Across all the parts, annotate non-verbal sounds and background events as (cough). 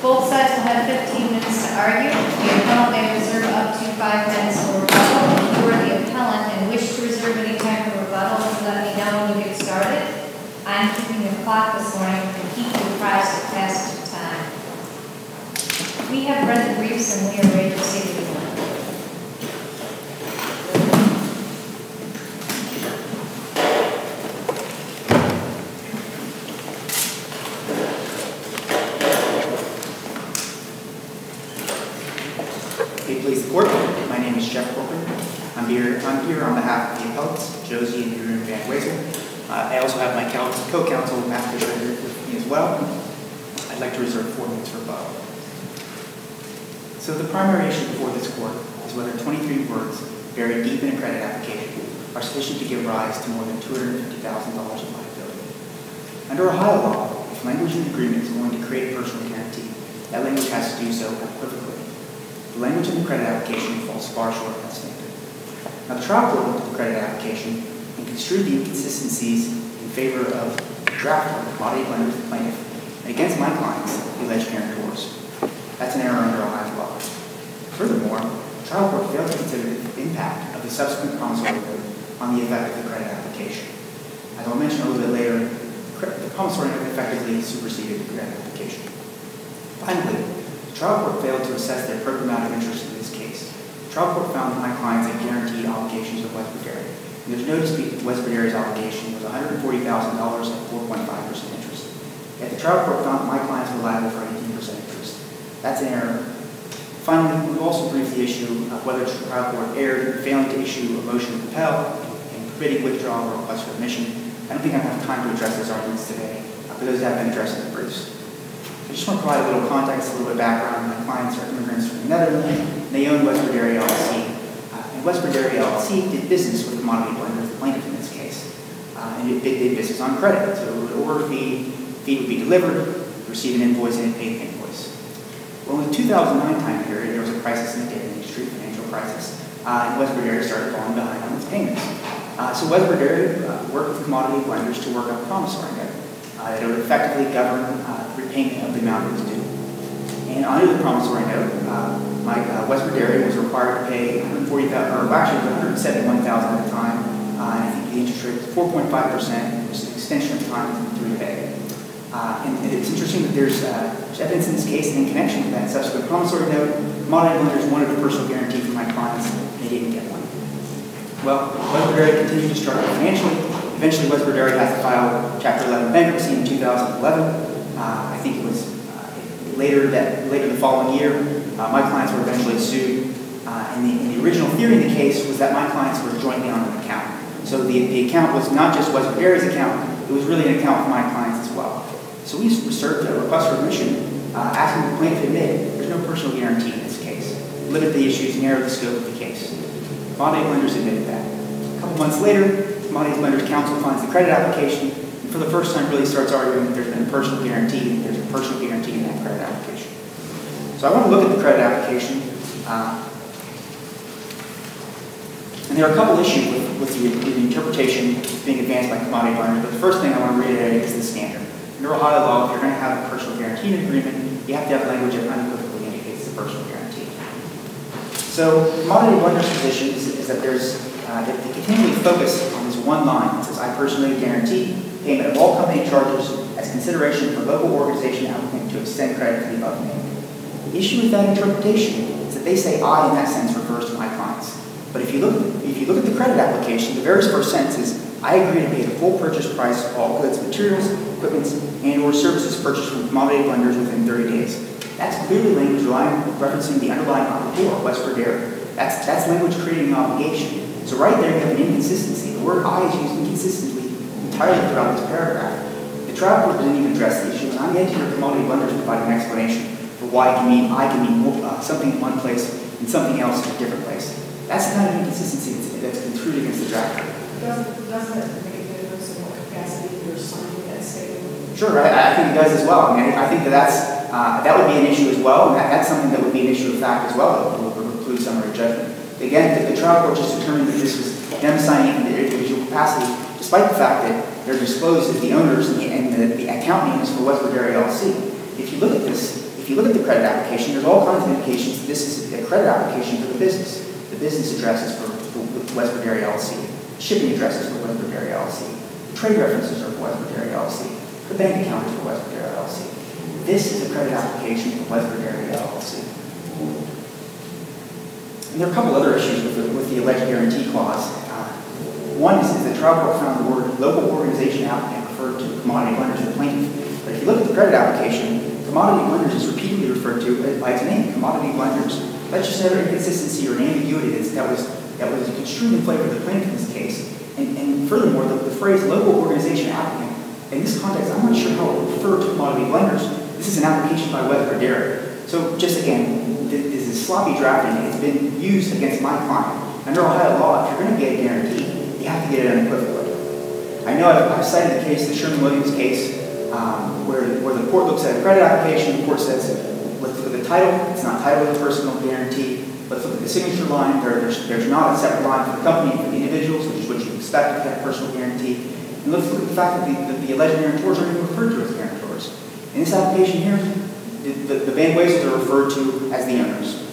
Both sides will have 15 minutes to argue. The appellant may reserve up to five minutes for rebuttal. If you are the appellant and wish to reserve any time for rebuttal, let me know when you get started. I'm keeping the clock this morning to keep you apprised of of time. We have read the briefs and we are ready to proceed with the Okay, please, the court. My name Jeff Corcoran. I'm here, I'm here on behalf of the appellants, Josie and Drew Van Wezel. Uh, I also have my co-counsel, Matt Fisher, here with me as well. I'd like to reserve four minutes for rebuttal. So the primary issue before this court is whether 23 words buried deep in a credit application are sufficient to give rise to more than $250,000 in liability. Under Ohio law, if language in the agreement is going to create a personal guarantee, that language has to do so unequivocally. The language in the credit application falls far short of that standard. Now, the trial court looked at the credit application and construed the inconsistencies in favor of the drafter, the body lender, the plaintiff, and against my clients, the alleged guarantors. That's an error under Ohio law. Furthermore, the trial court failed to consider the impact of the subsequent promissory note on the effect of the credit application. As I'll mention a little bit later, the promissory note effectively superseded the credit application. Finally, trial court failed to assess their of interest in this case. The trial court found that my clients had guaranteed obligations of Westford Dairy. And there's no dispute that Westford Dairy's obligation was $140,000 at 4.5% interest. Yet the trial court found that my clients were liable for 18% interest. That's an error. Finally, we also briefed the issue of whether the trial court erred in failing to issue a motion to compel and forbidding withdrawal or request for admission. I don't think I have time to address those arguments today, but those have been addressed in the briefs. I just want to provide a little context, a little bit of background. My clients are immigrants from the Netherlands, and they own Westford Dairy LLC. Uh, and Westford Dairy LLC did business with Commodity Blender, the plaintiff in this case. Uh, and it, did business on credit. So it would order a feed, feed would be delivered, receive an invoice, and paid the invoice. Well, in the 2009 time period, there was a crisis in the data industry, financial crisis, uh, and Westford Dairy started falling behind on its payments. Uh, so Westford Dairy uh, worked with commodity blenders to work a promissory note uh, that would effectively govern repayment of the was due. And under the promissory note, uh, my uh, Area was required to pay 140,000, or actually 171,000 at the time, uh, and I think the interest rate was 4.5 percent. It was an extension of time to repay. Uh, and, and it's interesting that there's, uh, there's evidence in this case in connection with that subsequent promissory note. Commodity blenders wanted a personal guarantee from my clients, and they didn't get one. Well, Westford Dairy continued to struggle financially. Eventually, Westford Dairy has to file Chapter 11 bankruptcy in 2011. Uh, I think it was uh, later that later the following year. Uh, my clients were eventually sued, and, the, and the original theory in the case was that my clients were jointly on an account. So the, the account was not just Westford Dairy's account; it was really an account for my clients as well. So we served a request for admission, uh, asking the plaintiff to admit there's no personal guarantee in this case. Limit the issues, narrow the scope of the case. Commodity blenders admitted that. A couple months later, Commodity Blenders counsel finds the credit application, for the first time really starts arguing that there's been a personal guarantee, and there's a personal guarantee in that credit application. So I want to look at the credit application, uh, and there are a couple issues with, with the, the interpretation being advanced by commodity blenders, but the first thing I want to reiterate is the standard. Under Ohio law, if you're going to have a personal guarantee agreement, you have to have language that unequivocally indicates the personal guarantee. So commodity blenders' position is, is that there's uh, they continually focus on this one line that says, I personally guarantee payment of all company charges as consideration for local organization applicant to extend credit to the above named. The issue with that interpretation is that they say I in that sense refers to my clients. But if you look if you look at the credit application, the very first sentence is I agree to pay the full purchase price of all goods, materials, equipment, and or services purchased from commodity blenders within 30 days. That's clearly language referencing the underlying obligor, Westford Dairy. That's, that's language creating an obligation. So right there you have an inconsistency. The word I is used inconsistently entirely throughout this paragraph. The trial court didn't even address the issue, and I'm to hear commodity blenders provide an explanation for why it can mean I can mean uh, something in one place and something else in a different place. That's the kind of inconsistency that's, construed against the drafter. Doesn't, doesn't it make a difference in what capacity you're signing that statement? Sure, I, I think it does as well. I mean, I think that that's, uh, that would be an issue as well, and that, that's something that would be an issue of fact as well, that would preclude summary judgment. Again, the, the trial court just determined that this was them signing in their individual capacity, despite the fact that they're disclosed as the owners and the, and the, the account name is for Westford Dairy LLC. if you look at this, if you look at the credit application, there's all kinds of indications that this is a credit application for the business. The business addresses for, for Westford Dairy LLC, shipping address is for Westford Dairy LLC, the trade references are for Westford Dairy LLC, the bank account is for Westford Dairy LLC. This is a credit application for Westford Dairy LLC. And there are a couple other issues with the, with the alleged guarantee clause. One is, is the trial court found the word local organization applicant referred to commodity blenders and plaintiff. But if you look at the credit application, commodity blenders is repeatedly referred to by its name, commodity blenders. That's just another inconsistency or an ambiguity that's, that was that was construed in favor of the plaintiff in this case. And, and furthermore, the, the phrase local organization applicant, in this context, I'm not sure how it would refer to commodity blenders. This is an application by Westford Dairy. So just again, this is sloppy drafting. It's been used against my client. Under Ohio law, if you're going to get a guarantee, you have to get it unequivocally. I know I've, I've cited the case, the Sherwin-Williams case, um, where, where the court looks at a credit application, the court says, look at the title, it's not title as a personal guarantee, look at the signature line, there, there's, there's not a separate line for the company, for the individuals, which is what you expect to get a personal guarantee, and let's look at the fact that the, the alleged guarantors are even referred to as guarantors. In this application here, the, the, the are referred to as the owners.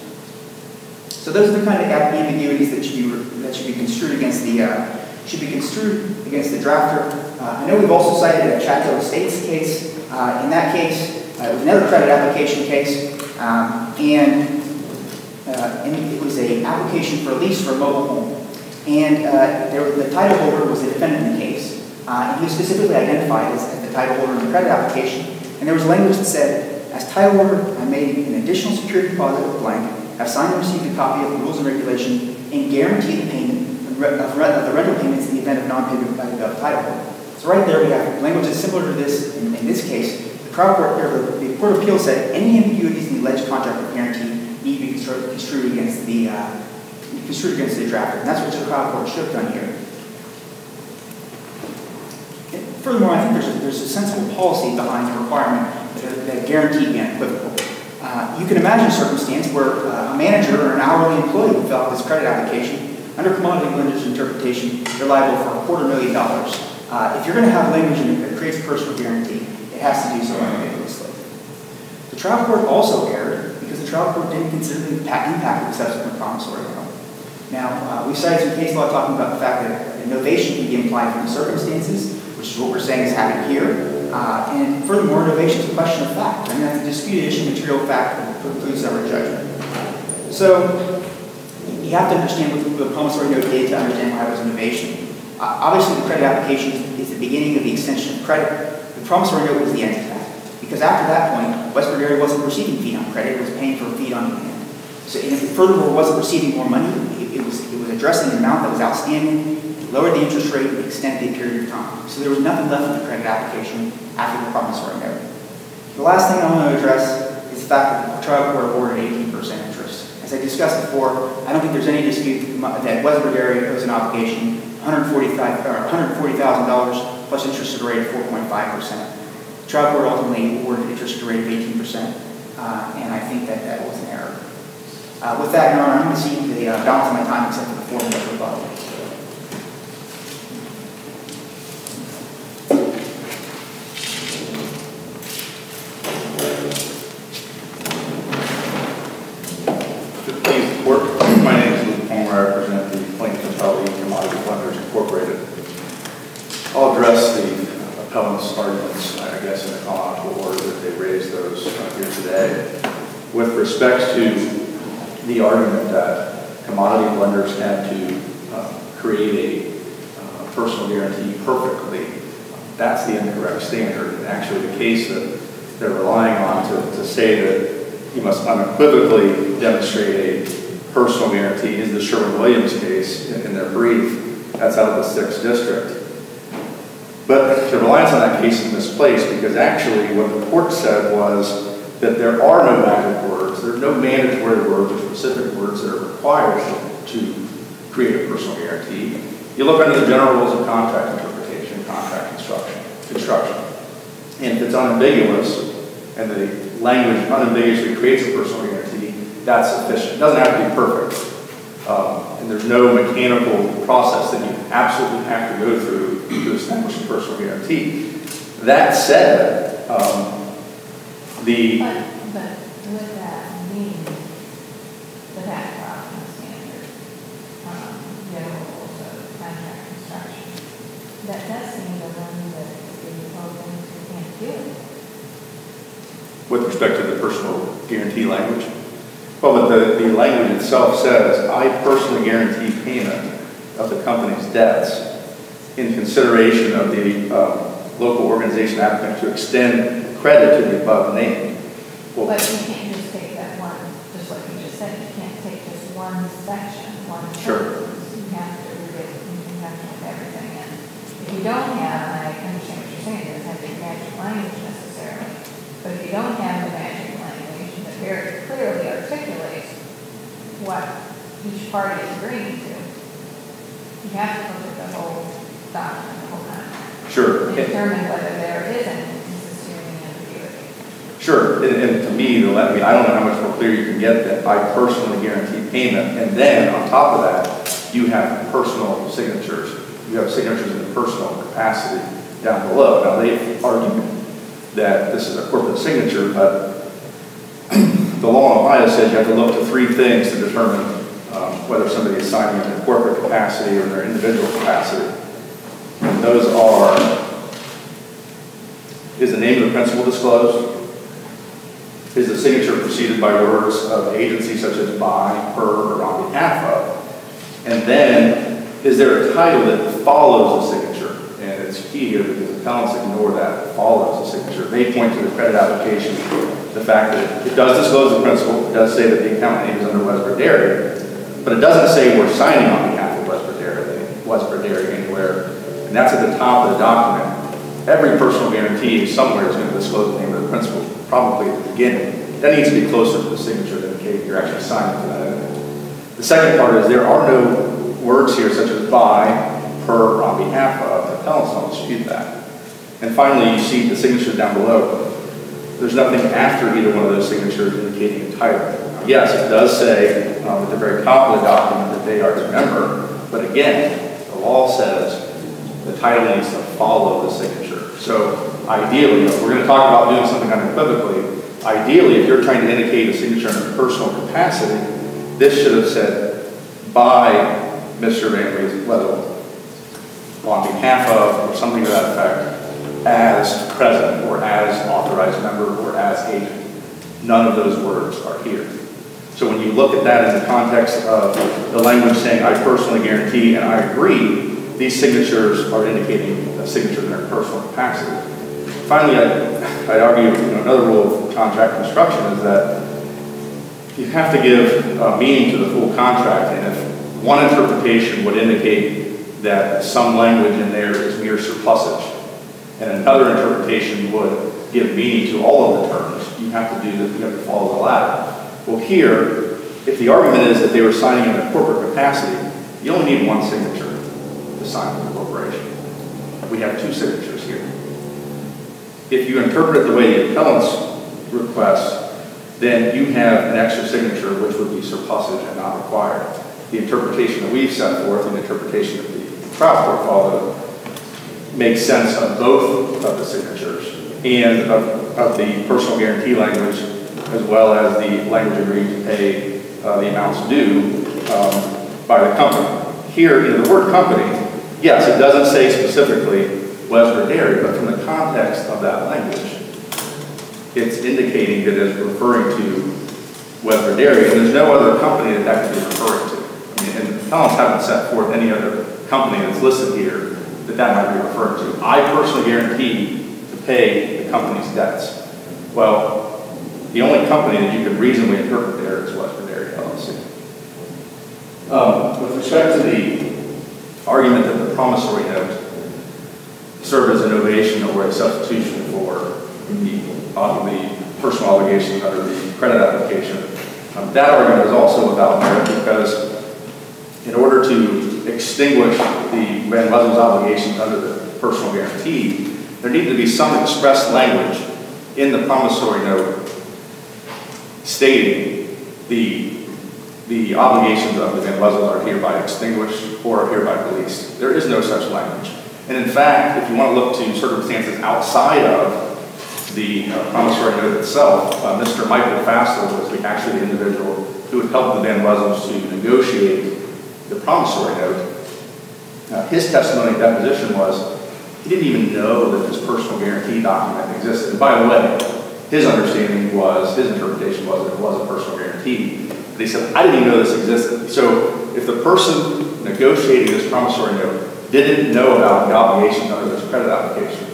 So those are the kind of ambiguities that should be, that should be construed against the, uh, should be construed against the drafter. Uh, I know we've also cited a Chateau Estates case. Uh, in that case, uh, it was another credit application case, um, and, uh, and it was an application for a lease for a mobile home. And uh, there, the title holder was the defendant in the case. And he was specifically identified as, as the title holder in the credit application. And there was language that said, as title holder, I made an additional security deposit of blank, have signed and received a copy of the rules and regulation, and guarantee the payment of, the rental payments in the event of non-payment by the title holder. So right there we have language that's similar to this. In, in this case, the trial court, or the, court of appeal said any ambiguities in the alleged contract of guarantee need to be construed, against the uh, construed against the drafter, and that's what the trial court should have done here. Furthermore, I think there's a, there's a sensible policy behind the requirement that, that guarantee be unequivocal. Uh, you can imagine a circumstance where uh, a manager or an hourly employee would out this credit application. Under commodity blender's interpretation, they're liable for a quarter million dollars. Uh, if you're going to have language in it that creates personal guarantee, it has to do so unambiguously. The trial court also erred because the trial court didn't consider the impact of the subsequent promissory note. Now, uh, we cited some case law talking about the fact that novation can be implied from the circumstances, which is what we're saying is happening here. Uh, and furthermore, novation is a question of fact. I mean, that's a disputed issue, material fact that precludes summary judgment. So, you have to understand what the promissory note did to understand why it was novation. Uh, obviously, the credit application is the beginning of the extension of credit. The promissory note was the end of that. Because after that point, Westford Dairy wasn't receiving fee on credit, it was paying for a fee on demand. So, and if it furthermore wasn't receiving more money, it, it, was, it was addressing the amount that was outstanding, lowered the interest rate, and extended the period of time. So there was nothing left of the credit application after the promissory note. The last thing I want to address is the fact that the trial court awarded 18% interest. As I discussed before, I don't think there's any dispute that Westford Dairy owes an obligation $140,000 plus interest at a rate of 4.5%. The trial court ultimately awarded interest at a rate of 18%, uh, and I think that that was an error. Uh, with that, Your Honor, I'm going to see the uh, balance of my time except for the four minute rebuttal. Please work. My name is Luke Palmer. I represent the Plaintiff Appellate Commodity Blenders Incorporated. I'll address the appellant's arguments, I guess, in a chronological order that they raised here today. With respect to the argument that commodity blenders tend to uh, create a uh, personal guarantee perfectly, that's the incorrect standard. And actually, the case that they're relying on to, to say that you must unequivocally demonstrate a personal guarantee is the Sherwin-Williams case in, in their brief. That's out of the 6th District. But the reliance on that case is misplaced because actually what the court said was that there are no magic words, there are no mandatory words or specific words that are required to create a personal guarantee. You look under the general rules of contract interpretation, contract construction, construction. And if it's unambiguous, and the language unambiguously creates a personal guarantee, that's sufficient. It doesn't have to be perfect. Um, and there's no mechanical process that you absolutely have to go through to establish a personal guarantee. That said, um, The, But, but with that means the backdrop and standard, um, general rules of contract construction, that does seem to run that the programs can't do with respect to the personal guarantee language. Well, but the, the language itself says, I personally guarantee payment of the company's debts in consideration of the uh, local organization applicant to extend credit to the above named. Well, But you can't just take that one, just like you just said, you can't take just one section, one Sure. sentence. You have to read it in conjunction with everything. And if you don't have, and I understand what you're saying, it doesn't have to be magic language necessarily, but if you don't have the magic language that very clearly articulates what each party is agreeing to, you have to look at the whole document, the whole contract, Sure. and determine whether there is any inconsistency or ambiguity. Sure, and, and to me, the, I mean, I don't know how much more clear you can get that I personally guarantee payment, and then on top of that, you have personal signatures. You have signatures in the personal capacity down below. Now, they've argued that this is a corporate signature, but (clears throat) the law in Ohio says you have to look to three things to determine um, whether somebody is signing in their corporate capacity or in their individual capacity. Those are, is the name of the principal disclosed? Is the signature preceded by words of agency such as by, per, or on behalf of? And then, is there a title that follows the signature? And it's key here because accountants ignore that follows the signature. They point to the credit application, the fact that it does disclose the principal, it does say that the account name is under Westford Dairy, but it doesn't say we're signing on behalf of Westford Dairy, Westford Dairy anywhere. And that's at the top of the document. Every personal guarantee somewhere is going to disclose the name of the principal, probably at the beginning. That needs to be closer to the signature to indicate you're actually signing for that. The second part is there are no words here such as by, per, or on behalf of. The appellants don't dispute that. And finally, you see the signature down below. There's nothing after either one of those signatures indicating a title. Yes, it does say um, at the very top of the document that they are a member, but again, the law says the title needs to follow the signature. So ideally, if we're going to talk about doing something unequivocally, ideally, if you're trying to indicate a signature in a personal capacity, this should have said by Mr. Van Wezel, on behalf of, or something to that effect, as president, or as authorized member, or as agent. None of those words are here. So when you look at that in the context of the language saying, I personally guarantee and I agree, these signatures are indicating a signature in their personal capacity. Finally, I, I'd argue you know, another rule of contract construction is that you have to give uh, meaning to the full contract, and if one interpretation would indicate that some language in there is mere surplusage, and another interpretation would give meaning to all of the terms, you have to do that, you have to follow the latter. Well, here, if the argument is that they were signing in a corporate capacity, you only need one signature sign the corporation. We have two signatures here. If you interpret it the way the appellant's request, then you have an extra signature which would be surplusage and not required. The interpretation that we've set forth and the interpretation of the trial court followed makes sense of both of the signatures and of, of the personal guarantee language as well as the language agreeing to pay uh, the amounts due um, by the company. Here, in the word company, yes, it doesn't say specifically Westford Dairy, but from the context of that language, it's indicating that it's referring to Westford Dairy, and there's no other company that that could be referring to. I mean, and haven't set forth any other company that's listed here that that might be referring to. I personally guarantee to pay the company's debts. Well, the only company that you could reasonably interpret there is Westford Dairy LLC. Um, with respect to the argument that the promissory note served as an ovation or a substitution for the, the personal obligation under the credit application, um, that argument is also without merit because in order to extinguish the Van Wezel's obligations under the personal guarantee, there needed to be some express language in the promissory note stating the, the obligations of the Van Wezels are hereby extinguished or are hereby released. There is no such language. And in fact, if you want to look to circumstances outside of the uh, promissory note itself, uh, Mr. Michael Fassler was the- actually the individual who had helped the Van Wezels to negotiate the promissory note. Uh, His testimony at deposition was, he didn't even know that this personal guarantee document existed. And by the way, his understanding was, his interpretation was that it was a personal guarantee. He said, I didn't even know this existed. So if the person negotiating this promissory note didn't know about the obligation under this credit application,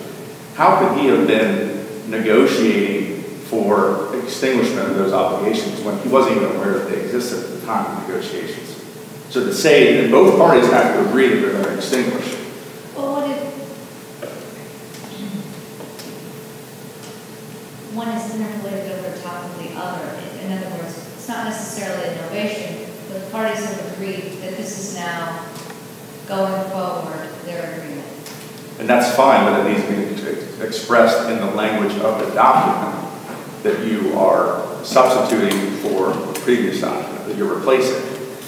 how could he have been negotiating for extinguishment of those obligations when he wasn't even aware that they existed at the time of negotiations? So to say that both parties have to agree that they're going to extinguish, Well, what if one is interpolated over top of the other? In other words, it's not necessarily an novation, but the parties have agreed that this is now going forward, their agreement. And that's fine, but it needs to be expressed in the language of the document that you are substituting for the previous document, that you're replacing.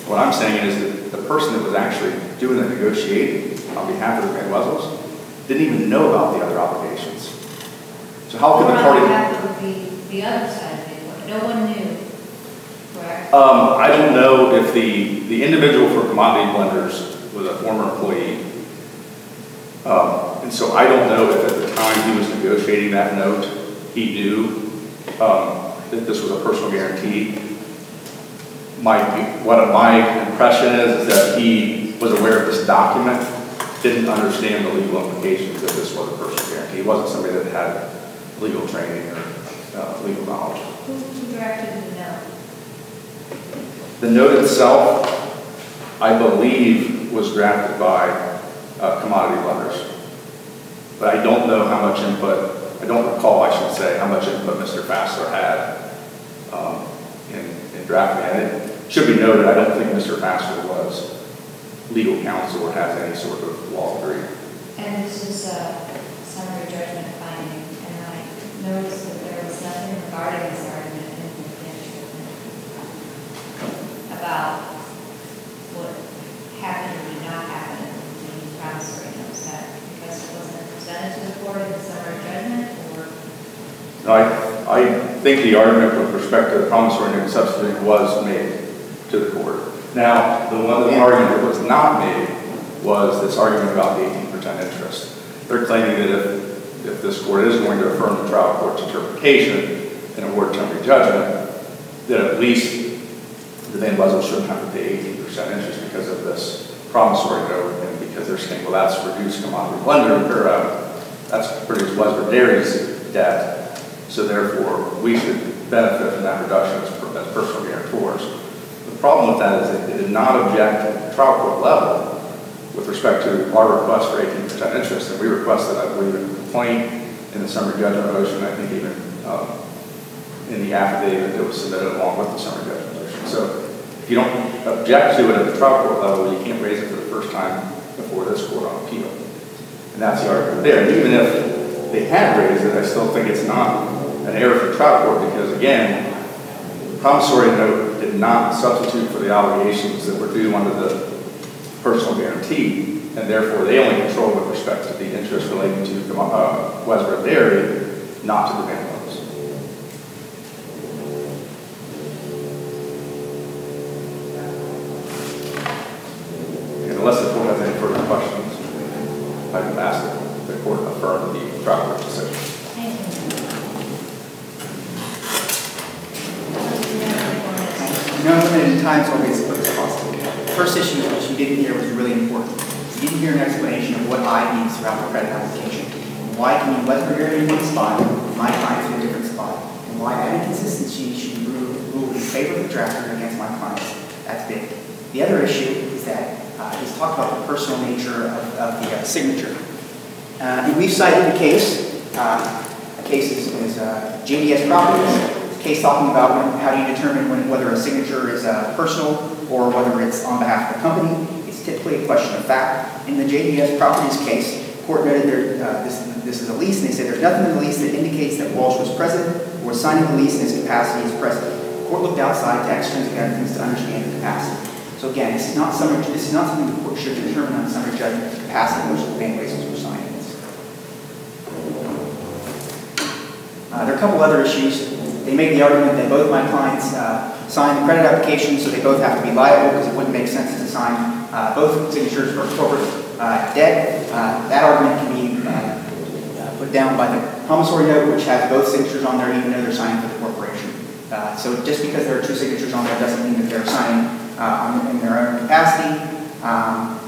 What I'm saying is that the person that was actually doing the negotiating on behalf of the Van Wezels didn't even know about the other obligations. So how could the on party? behalf of the, the other side no one knew? Um, I don't know if the, the individual for commodity blenders was a former employee. Um, and so I don't know if at the time he was negotiating that note, he knew, um, that this was a personal guarantee. My, what my impression is, is that he was aware of this document, didn't understand the legal implications that this was a personal guarantee. He wasn't somebody that had legal training or, uh, legal knowledge. Who drafted the note? The note itself, I believe, was drafted by uh, Commodity Blenders. But I don't know how much input, I don't recall, I should say, how much input Mr. Fassler had um, in in drafting it. It should be noted, I don't think Mr. Fassler was legal counsel or has any sort of law degree. And this is a summary judgment finding, and I noticed that there was nothing regarding this argument in the bench about what happened or did not happen in the promissory note. Is that because it wasn't presented to the court in the summary judgment, or? I, I think the argument with respect to the promissory note was made to the court. Now, the one, the argument that was not made was this argument about the eighteen percent interest. They're claiming that if, if this court is going to affirm the trial court's interpretation and award temporary judgment, that at least the Van Wezel shouldn't have to pay eighteen percent interest because of this promissory note, and because they're saying, well, that's reduced commodity blender, or, uh, that's reduced Westford Dairy's debt, so therefore, we should benefit from that reduction as, as personal guarantors. The problem with that is that they did not object at the trial court level with respect to our request for eighteen percent interest, and we requested, I believe, in a complaint in the summary judgment motion, I think even, um, in the affidavit that was submitted along with the summary judgment motion. So if you don't object to it at the trial court level, you can't raise it for the first time before this court on appeal. And that's the argument there. And even if they had raised it, I still think it's not an error for trial court because again, the promissory note did not substitute for the obligations that were due under the personal guarantee, and therefore they only control with respect to the interest relating to uh, Westford Dairy, not to the Van Loans. And unless the court has any further questions, I would ask that the court affirm the trial court decision. No limited time, so I'll be as quick as possible. First issue, which you didn't hear, was really important. You didn't hear an explanation of what I means throughout the credit application. Why can you Westbury area in one spot, my clients in a different spot? And why that inconsistency should be ruled ruled in favor of the drafter and against my clients. That's big. The other issue is that he's about the personal nature of, of the uh, signature. Uh, we've cited a case, uh, the case is, is uh, JDS Properties, a case talking about when, how do you determine when, whether a signature is uh, personal or whether it's on behalf of the company. It's typically a question of fact. In the JDS Properties case, court noted there, uh, this, this is a lease, and they said there's nothing in the lease that indicates that Walsh was present or was signing the lease in his capacity as president. The court looked outside to extrinsic evidence to understand the capacity. So again, this is not summary, this is not something the court should determine on summary judgment, capacity which the raisins were signing this. Uh, There are a couple other issues. They make the argument that both my clients uh, signed the credit application, so they both have to be liable because it wouldn't make sense to sign uh, both signatures for corporate uh, debt. Uh, That argument can be uh, put down by the promissory note, which has both signatures on there, even though they're signing for the corporation. So just because there are two signatures on there doesn't mean that they're signing uh, in their own capacity. Um,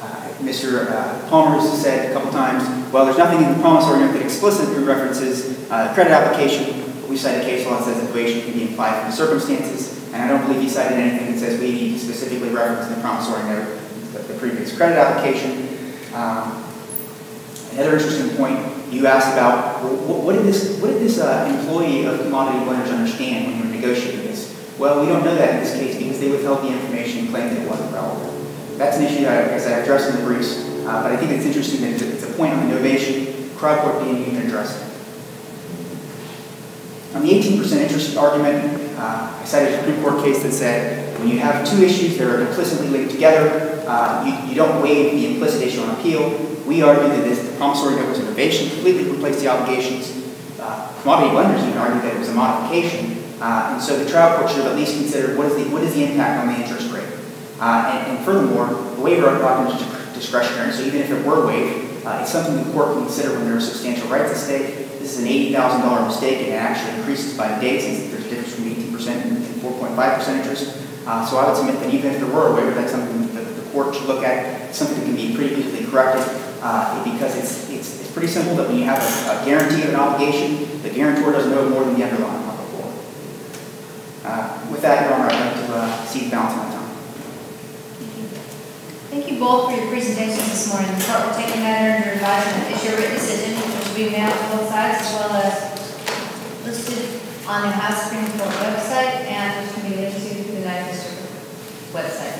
uh, Mr. uh, Palmer has said a couple times, well, there's nothing in the promissory note that explicitly references credit application. We cite a case law that says equation can be implied from the circumstances, and I don't believe he cited anything that says we need to specifically reference in the promissory note the the previous credit application. Um, Another interesting point, you asked about, what what did this, what did this uh, employee of Commodity Blenders understand when we were negotiating this? Well, we don't know that in this case because they withheld the information and claimed it wasn't relevant. That's an issue that, I- as I addressed in the briefs, uh, but I think it's interesting that it's a- point on novation, crowd court being even addressed. On the 18% interest argument, uh, I cited a Supreme Court case that said when you have two issues that are implicitly linked together, uh, you, you don't waive the implicit issue on appeal. We argue that this the promissory note was innovation, completely replaced the obligations. Uh, commodity blenders even argued that it was a modification, uh, and so the trial court should have at least considered what is the what is the impact on the interest rate. Uh, and, and furthermore, the waiver of is discretionary, so even if it were waived, uh, it's something the court can consider when there are substantial rights at stake. This is an $80,000 mistake, and it actually increases by the day since there's a difference between 18% and 4.5% interest. Uh, so I would submit that even if there were a waiver, that's something that the court should look at, something that can be pretty easily corrected, uh, because it's, it's, it's pretty simple that when you have a, a guarantee of an obligation, the guarantor doesn't know more than the underlying with that, Your Honor, I'd like to uh, balance of my time. Thank you. Thank you both for your presentations this morning. The court will take the matter under advisement. Issue a written decision, which will be mailed to both sides as well as listed on the House Supreme Court website and distributed to the United District website.